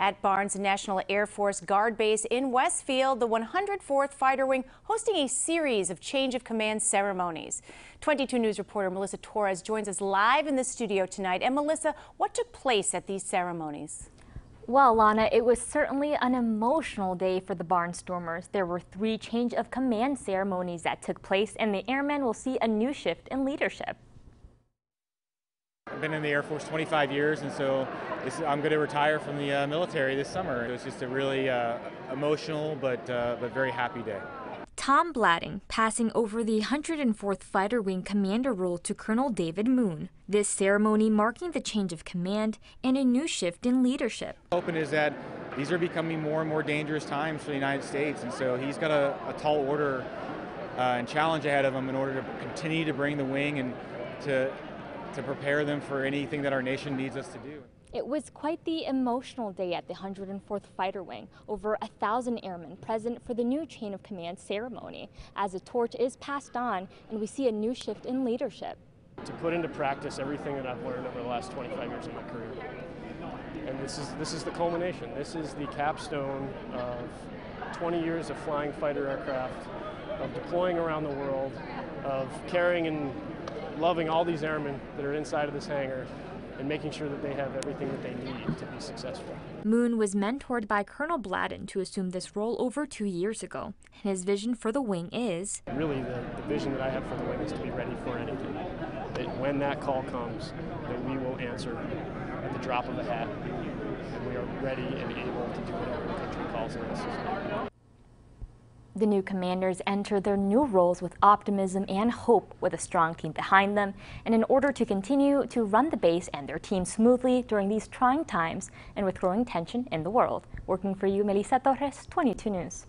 At Barnes National Air Force Guard Base in Westfield, the 104th Fighter Wing hosting a series of change of command ceremonies. 22 News reporter Melissa Torres joins us live in the studio tonight. And Melissa, what took place at these ceremonies? Well, Lana, it was certainly an emotional day for the Barnstormers. There were three change of command ceremonies that took place, and the airmen will see a new shift in leadership. I've been in the Air Force 25 years, and so this, I'm going to retire from the uh, military this summer. It was just a really uh, emotional but, uh, but very happy day. Tom Blatting passing over the 104th Fighter Wing commander role to Colonel David Moon. This ceremony marking the change of command and a new shift in leadership. Hoping is that these are becoming more and more dangerous times for the United States, and so he's got a, a tall order uh, and challenge ahead of him in order to continue to bring the wing and to to prepare them for anything that our nation needs us to do. It was quite the emotional day at the 104th Fighter Wing. Over a thousand airmen present for the new chain of command ceremony as the torch is passed on and we see a new shift in leadership. To put into practice everything that I've learned over the last 25 years of my career. And this is, this is the culmination. This is the capstone of 20 years of flying fighter aircraft, of deploying around the world, of carrying and loving all these airmen that are inside of this hangar and making sure that they have everything that they need to be successful. Moon was mentored by Colonel Blatting to assume this role over two years ago. And his vision for the wing is really the, the vision that I have for the wing is to be ready for anything. That when that call comes, that we will answer at the drop of a hat, and we are ready and able to do whatever the country calls on us to do. The new commanders enter their new roles with optimism and hope with a strong team behind them and in order to continue to run the base and their team smoothly during these trying times and with growing tension in the world. Working for you, Melissa Torres, 22 News.